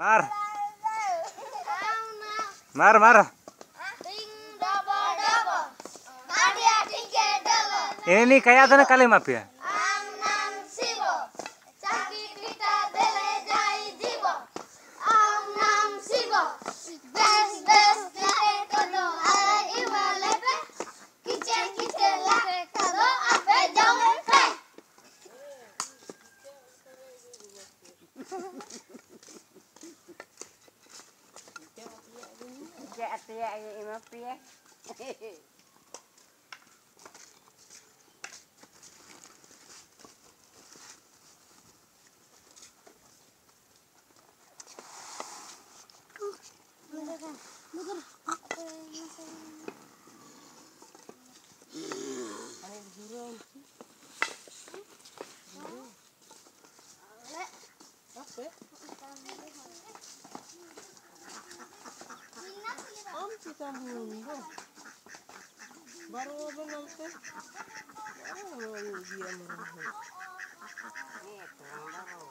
Mar. Mar, mar. Ini nih kayak ada kali map aja atia aja ima pia. Ayo, jurang. Mundo. Baru apa nanti? Oh, dia marah. Mundo,